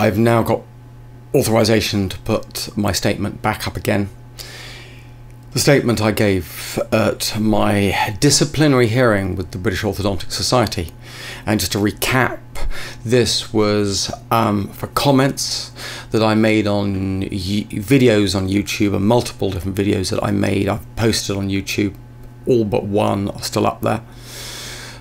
I've now got authorization to put my statement back up again. The statement I gave at my disciplinary hearing with the British Orthodontic Society. And just to recap, this was um, for comments that I made on videos on YouTube and multiple different videos that I made. I've posted on YouTube, all but one are still up there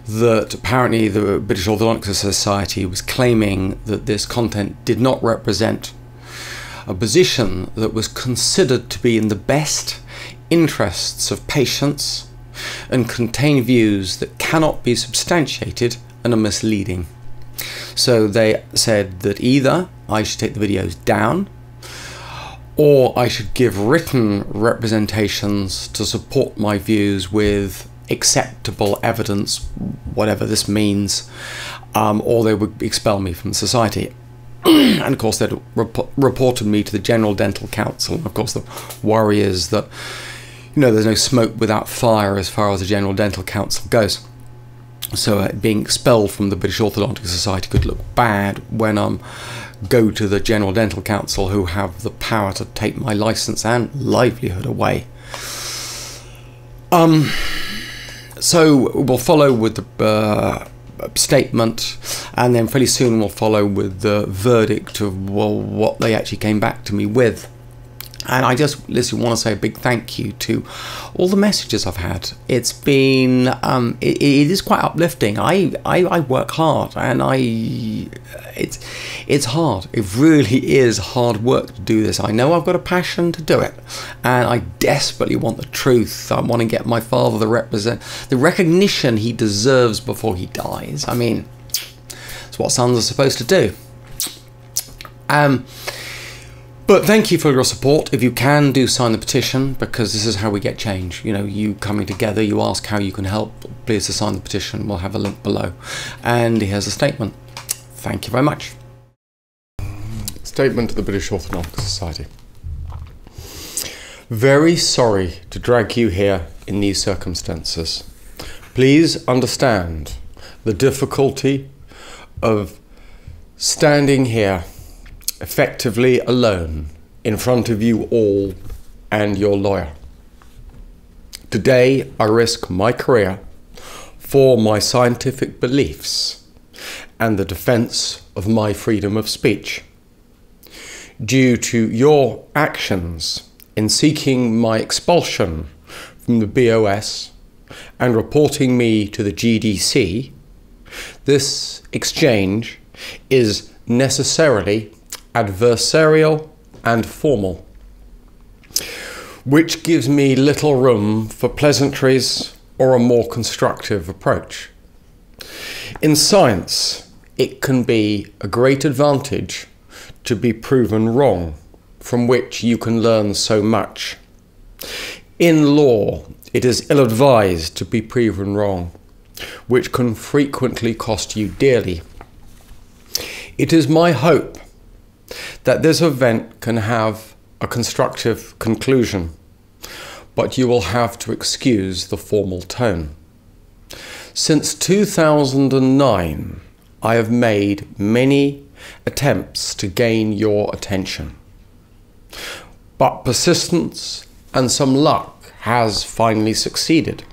that apparently the British Orthodontic Society was claiming that this content did not represent a position that was considered to be in the best interests of patients and contain views that cannot be substantiated and are misleading. So they said that either I should take the videos down or I should give written representations to support my views with acceptable evidence, whatever this means, um, or they would expel me from society. and of course, they'd rep- reported me to the General Dental Council. Of course, the worry is that you know there's no smoke without fire as far as the General Dental Council goes. So uh, being expelled from the British Orthodontic Society could look bad when I um go to the General Dental Council, who have the power to take my license and livelihood away. Um so we'll follow with the uh, statement, and then fairly soon we'll follow with the verdict of well, what they actually came back to me with. And I just listen want to say a big thank you to all the messages I've had. It's been um, it, it is quite uplifting. I, I, I work hard and I it's it's hard. It really is hard work to do this. I know I've got a passion to do it, and I desperately want the truth. I want to get my father the represent the recognition he deserves before he dies. I mean, it's what sons are supposed to do. Um but thank you for your support. If you can, do sign the petition because this is how we get change. You know, you coming together, you ask how you can help. Please to sign the petition. We'll have a link below. And here's a statement. Thank you very much. Statement to the British Orthodontic Society. Very sorry to drag you here in these circumstances. Please understand the difficulty of standing here effectively alone in front of you all and your lawyer. Today, I risk my career for my scientific beliefs and the defense of my freedom of speech. Due to your actions in seeking my expulsion from the BOS and reporting me to the GDC, this exchange is necessarily adversarial, and formal, which gives me little room for pleasantries or a more constructive approach. In science, it can be a great advantage to be proven wrong, from which you can learn so much. In law, it is ill advised to be proven wrong, which can frequently cost you dearly. It is my hope that this event can have a constructive conclusion, but you will have to excuse the formal tone. Since 2009, I have made many attempts to gain your attention. But persistence and some luck has finally succeeded.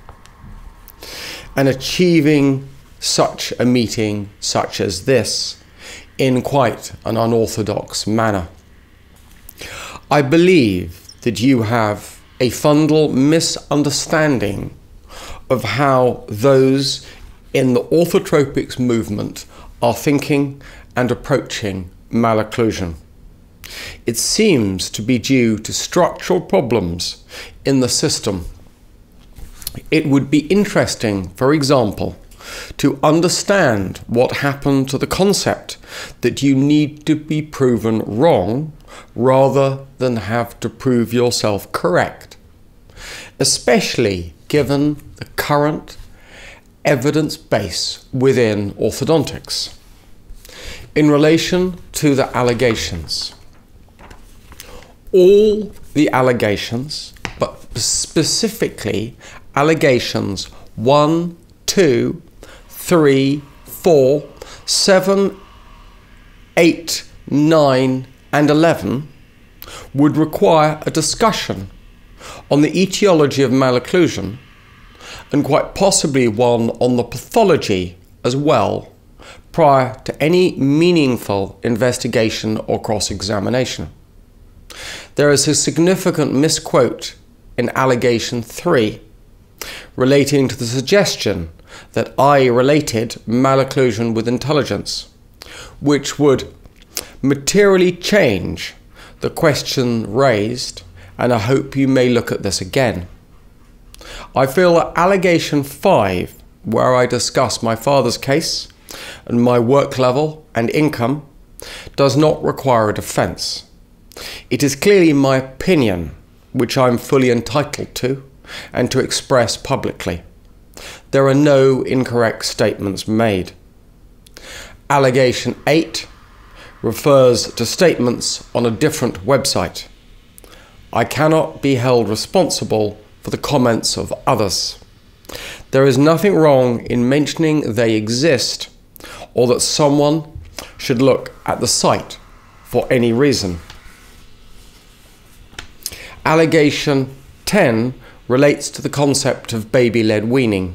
And achieving such a meeting such as this in quite an unorthodox manner. I believe that you have a fundal misunderstanding of how those in the orthotropics movement are thinking and approaching malocclusion. It seems to be due to structural problems in the system. It would be interesting, for example, to understand what happened to the concept that you need to be proven wrong rather than have to prove yourself correct, especially given the current evidence base within orthodontics. In relation to the allegations, all the allegations, but specifically allegations 1, 2, three, four, seven, eight, 9, and 11 would require a discussion on the etiology of malocclusion and quite possibly one on the pathology as well prior to any meaningful investigation or cross examination. There is a significant misquote in allegation 3 relating to the suggestion that I related malocclusion with intelligence, which would materially change the question raised, and I hope you may look at this again. I feel that allegation 5, where I discuss my father's case and my work level and income, does not require a defence. It is clearly my opinion, which I am fully entitled to and to express publicly. There are no incorrect statements made. Allegation 8 refers to statements on a different website. I cannot be held responsible for the comments of others. There is nothing wrong in mentioning they exist or that someone should look at the site for any reason. Allegation 10 relates to the concept of baby led weaning.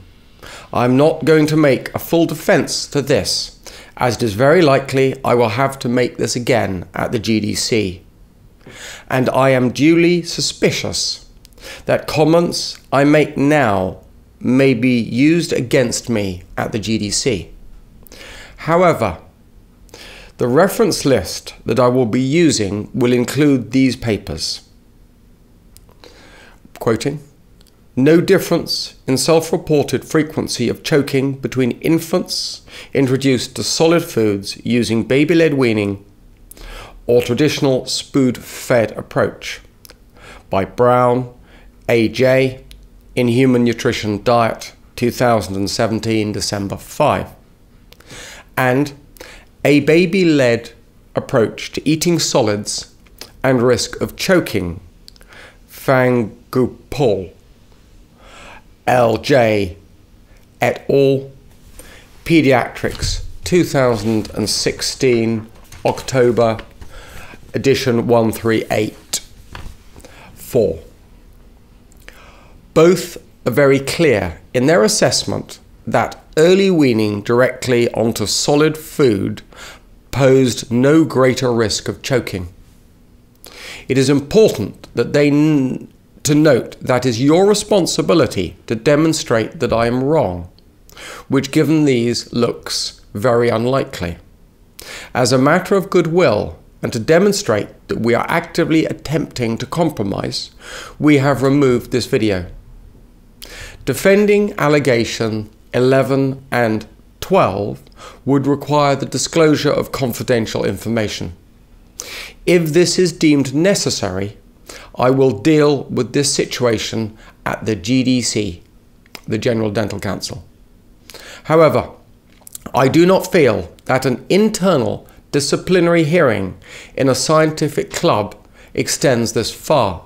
I'm not going to make a full defence to this, as it is very likely I will have to make this again at the GDC. And I am duly suspicious that comments I make now may be used against me at the GDC. However, the reference list that I will be using will include these papers. Quoting no difference in self reported frequency of choking between infants introduced to solid foods using baby led weaning or traditional spoon fed approach by Brown, A.J. in Human Nutrition Diet 2017 December 5 and a baby led approach to eating solids and risk of choking Fangupo LJ et al. Pediatrics 2016 October edition 138 4 both are very clear in their assessment that early weaning directly onto solid food posed no greater risk of choking. It is important that they to note that is your responsibility to demonstrate that I am wrong, which given these looks very unlikely. As a matter of goodwill, and to demonstrate that we are actively attempting to compromise, we have removed this video. Defending allegation 11 and 12 would require the disclosure of confidential information. If this is deemed necessary, I will deal with this situation at the GDC, the General Dental Council. However, I do not feel that an internal disciplinary hearing in a scientific club extends this far.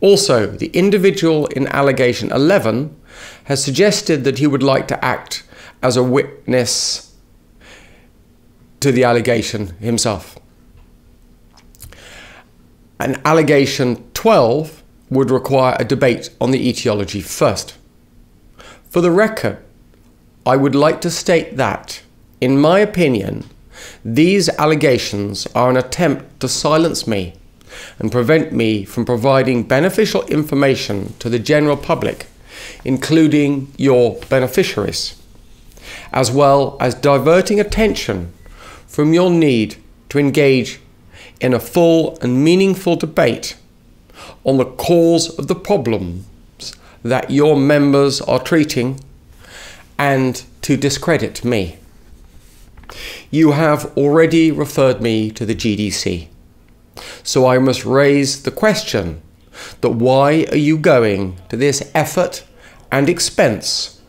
Also, the individual in allegation 11 has suggested that he would like to act as a witness to the allegation himself. An allegation 12 would require a debate on the etiology first. For the record, I would like to state that, in my opinion, these allegations are an attempt to silence me and prevent me from providing beneficial information to the general public, including your beneficiaries, as well as diverting attention from your need to engage in a full and meaningful debate on the cause of the problems that your members are treating and to discredit me. You have already referred me to the GDC, so I must raise the question that why are you going to this effort and expense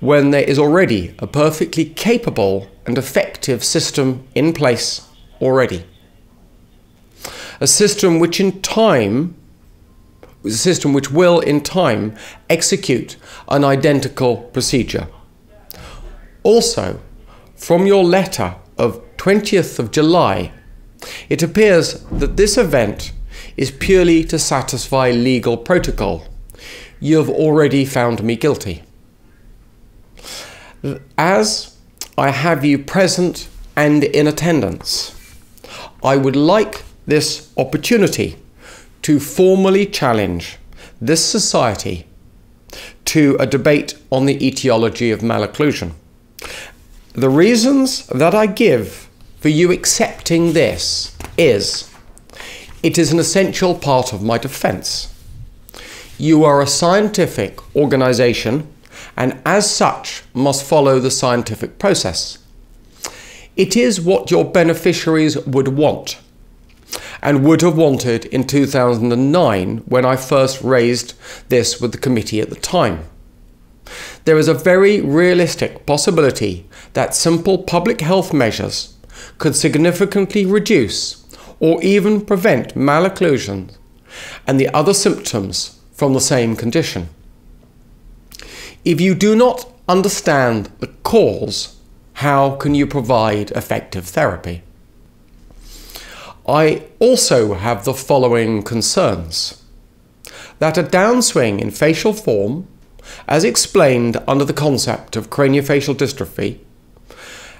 when there is already a perfectly capable and effective system in place already? A system which in time a system which will in time execute an identical procedure. Also, from your letter of 20th of July, it appears that this event is purely to satisfy legal protocol. You have already found me guilty. As I have you present and in attendance, I would like this opportunity to formally challenge this society to a debate on the etiology of malocclusion. The reasons that I give for you accepting this is it is an essential part of my defense. You are a scientific organization and as such must follow the scientific process. It is what your beneficiaries would want and would have wanted in 2009 when I first raised this with the committee at the time. There is a very realistic possibility that simple public health measures could significantly reduce or even prevent malocclusion and the other symptoms from the same condition. If you do not understand the cause, how can you provide effective therapy? I also have the following concerns. That a downswing in facial form, as explained under the concept of craniofacial dystrophy,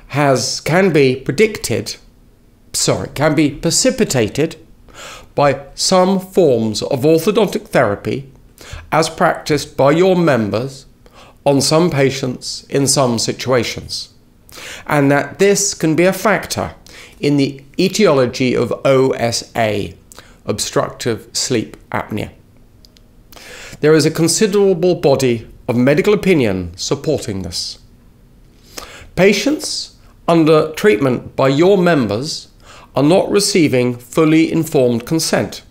has can be predicted, sorry, can be precipitated by some forms of orthodontic therapy as practiced by your members on some patients in some situations, and that this can be a factor in the etiology of OSA, obstructive sleep apnea. There is a considerable body of medical opinion supporting this. Patients under treatment by your members are not receiving fully informed consent,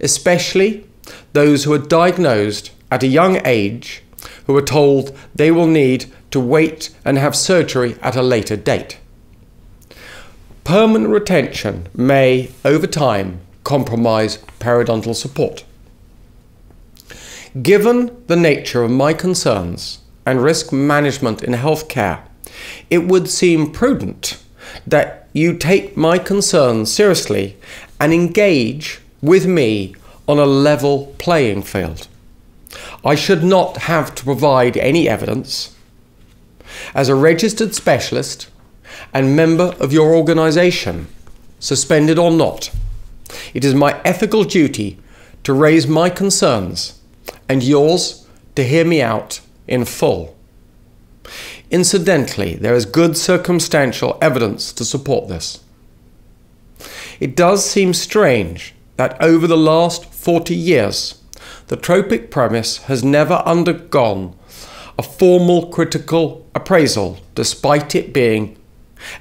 especially those who are diagnosed at a young age who are told they will need to wait and have surgery at a later date. Permanent retention may, over time, compromise periodontal support. Given the nature of my concerns and risk management in healthcare, it would seem prudent that you take my concerns seriously and engage with me on a level playing field. I should not have to provide any evidence. As a registered specialist, and member of your organization, suspended or not. It is my ethical duty to raise my concerns and yours to hear me out in full. Incidentally, there is good circumstantial evidence to support this. It does seem strange that over the last 40 years, the tropic premise has never undergone a formal critical appraisal despite it being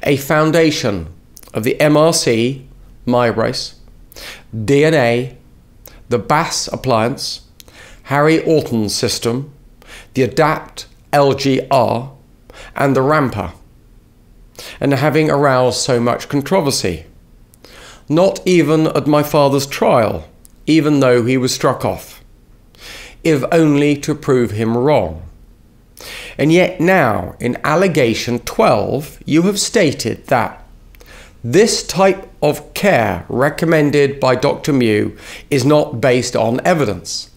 a foundation of the MRC, Myobrace, DNA, the BAS appliance, Harry Orton's system, the ADAPT LGR, and the Rampa, and having aroused so much controversy. Not even at my father's trial, even though he was struck off, if only to prove him wrong. And yet now, in allegation 12, you have stated that this type of care recommended by Dr. Mew is not based on evidence.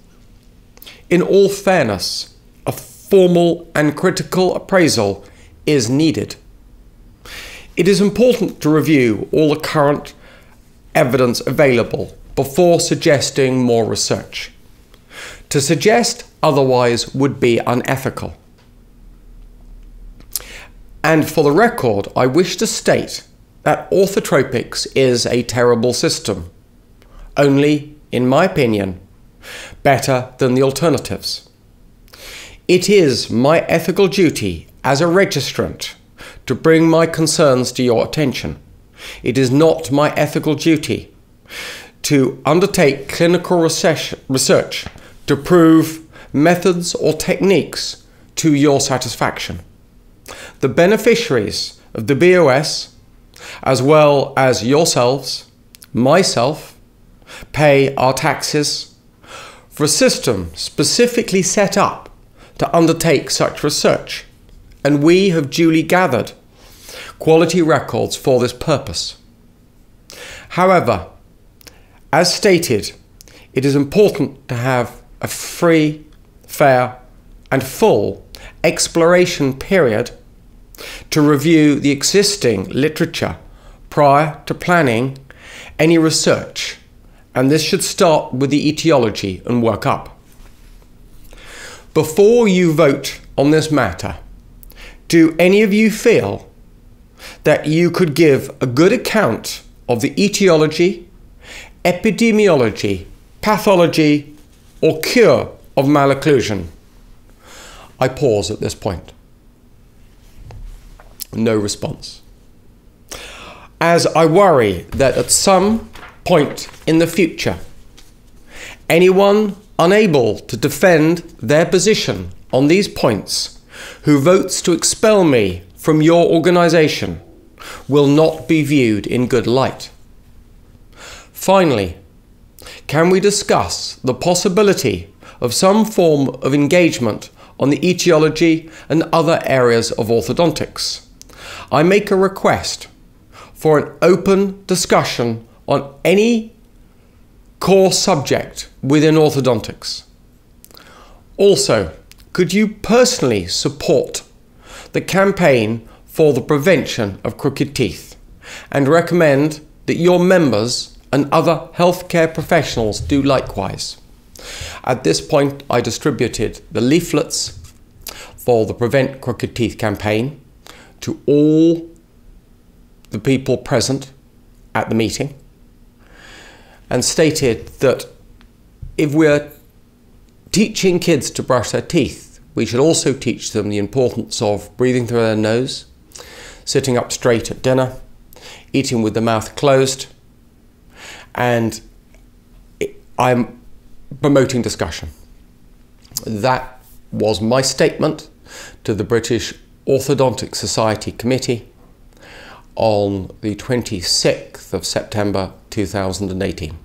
In all fairness, a formal and critical appraisal is needed. It is important to review all the current evidence available before suggesting more research. To suggest otherwise would be unethical. And for the record, I wish to state that orthotropics is a terrible system. Only, in my opinion, better than the alternatives. It is my ethical duty as a registrant to bring my concerns to your attention. It is not my ethical duty to undertake clinical research to prove methods or techniques to your satisfaction the beneficiaries of the BOS, as well as yourselves, myself, pay our taxes for a system specifically set up to undertake such research. And we have duly gathered quality records for this purpose. However, as stated, it is important to have a free, fair, and full exploration period to review the existing literature prior to planning any research, and this should start with the etiology and work up. Before you vote on this matter, do any of you feel that you could give a good account of the etiology, epidemiology, pathology, or cure of malocclusion? I pause at this point. No response. As I worry that at some point in the future, anyone unable to defend their position on these points who votes to expel me from your organisation will not be viewed in good light. Finally, can we discuss the possibility of some form of engagement on the etiology and other areas of orthodontics? I make a request for an open discussion on any core subject within orthodontics. Also, could you personally support the campaign for the prevention of crooked teeth and recommend that your members and other healthcare professionals do likewise? At this point, I distributed the leaflets for the Prevent Crooked Teeth campaign to all the people present at the meeting and stated that if we're teaching kids to brush their teeth, we should also teach them the importance of breathing through their nose, sitting up straight at dinner, eating with the mouth closed, and I'm promoting discussion. That was my statement to the British Orthodontic Society Committee on the 26th of September 2018.